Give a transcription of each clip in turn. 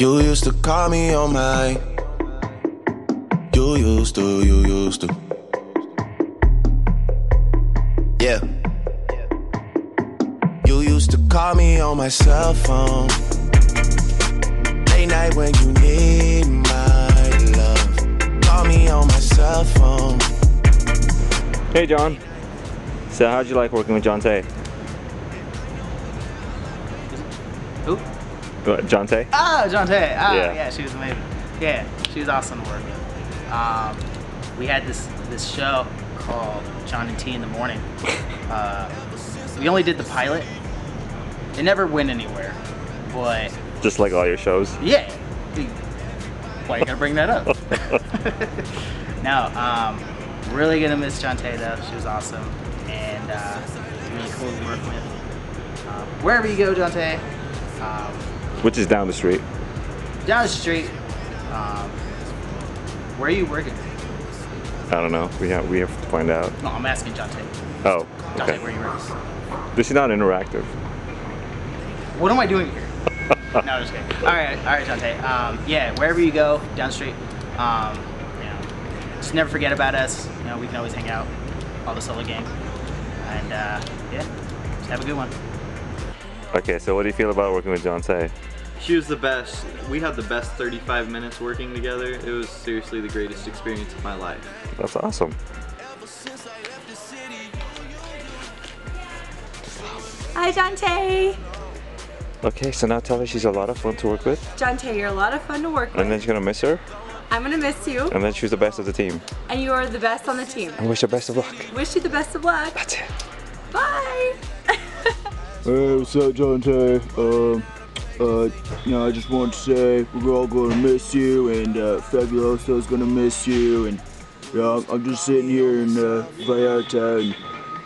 You used to call me on my. You used to, you used to. Yeah. You used to call me on my cell phone. Late night when you need my love. Call me on my cell phone. Hey, John. So, how'd you like working with Jontea? Who? What, Jontea? Oh, Jontea. Oh, Yeah. yeah. she was amazing. Yeah, she was awesome to work with. Um, we had this this show called John and T in the Morning. Uh, we only did the pilot. It never went anywhere, but Just like all your shows. yeah. Why you gotta bring that up? no, um, really gonna miss Jontea though. She was awesome and uh, really cool to work with. Um, wherever you go, Jontea. Um, Which is down the street. down the street. Um, where are you working? I don't know. We have we have to find out. No, I'm asking Jontea. Oh, John okay. where are you working? This is not interactive. What am I doing here? no, I'm just kidding. All right, all right, Jontea. Um, yeah, wherever you go, down the street. Um, you know, just never forget about us. You know, we can always hang out, all the solo gang, and uh, yeah, just have a good one. Okay, so what do you feel about working with Jontea? She was the best. We had the best 35 minutes working together. It was seriously the greatest experience of my life. That's awesome. Hi, Dante. Okay, so now tell her she's a lot of fun to work with, Dante, you're a lot of fun to work with. and then with. she's gonna miss her, I'm gonna miss you, and then she's the best of the team. and you are the best on the team. I wish her the best of luck. Wish you the best of luck. That's it. Bye. Hey, what's up, Jontea? Um, uh, you know, I just want to say we're all gonna miss you, and uh, Fabuloso's gonna miss you, and you know, I'm- I'm just sitting here in uh, Vallarta, and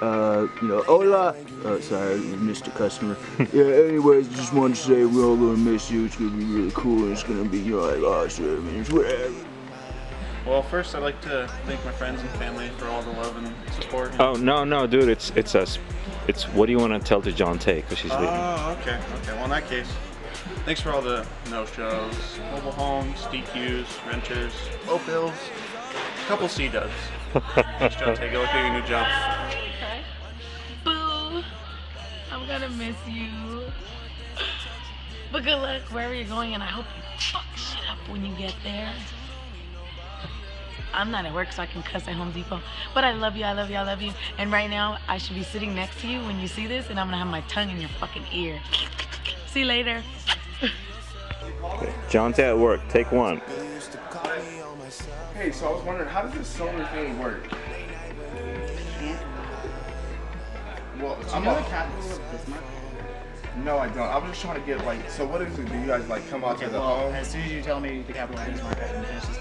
uh, you know, hola. Uh, sorry, we missed a customer. yeah. Anyways, just wanted to say we're all gonna miss you. It's gonna be really cool, and it's gonna be you know like awesome, and it's whatever. Well, first I'd like to thank my friends and family for all the love and support. Oh no, no, dude, it's it's us. It's what do you want to tell to Jontea because she's leaving. Oh, okay, okay. Well, in that case, thanks for all the no shows, mobile homes, DQs, renters, low bills, a couple C dubs. Thanks, Jontea. Go look at your new job. Okay. Boo! I'm gonna miss you. But good luck wherever you're going, and I hope you fuck shit up when you get there. I'm not at work, so I can cuss at Home Depot. But I love you, I love you, I love you. And right now, I should be sitting next to you when you see this, and I'm gonna have my tongue in your fucking ear. See you later. John's at work. Take one. Hey, so I was wondering, how does this solar thing work? Well, I'm know a- the capital of Bismarck? No, I don't. I was just trying to get like, so what is it? Do you guys like come out Okay, to the well, home? as soon as you tell me the capital of Bismarck, I can finish this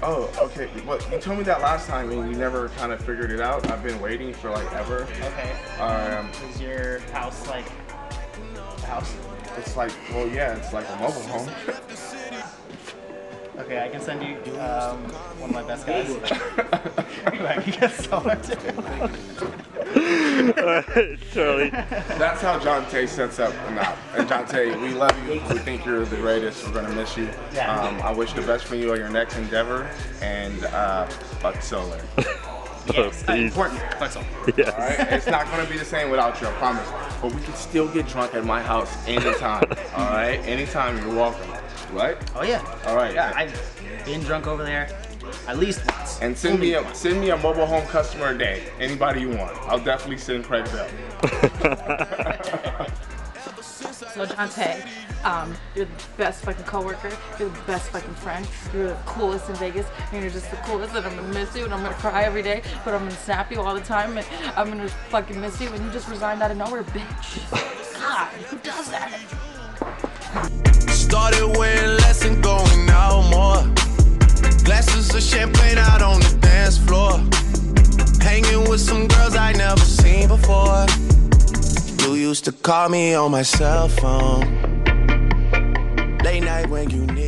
Oh, okay. Well, you told me that last time and you never kind of figured it out. I've been waiting for like ever. Okay. Um, Is your house like a house? it's like, well, yeah, it's like a mobile home. Okay, I can send you um, one of my best guys. I can get solar too. Charlie. That's how Jontea sets up a knot. And Jontea, we love you. We think you're the greatest. We're gonna miss you. Yeah. Um, I wish the best for you on your next endeavor. And uh, fuck solar. Yes, uh, important. Fuck solar. Yes. All right, it's not gonna be the same without you, I promise. But we can still get drunk at my house anytime. all right, anytime you're welcome. Right? Oh yeah. All right. Yeah, I've been drunk over there at least once. And send me a send me a mobile home customer a day. Anybody you want. I'll definitely send Craig Bell. So Dante, um, you're the best fucking coworker. You're the best fucking friend. You're the coolest in Vegas, and you're just the coolest. And I'm gonna miss you, and I'm gonna cry every day, but I'm gonna snap you all the time, and I'm gonna fucking miss you. And you just resigned out of nowhere, bitch. God, who does that? Started wearing of champagne out on the dance floor. Hanging with some girls I never seen before. You used to call me on my cell phone. Late night when you need.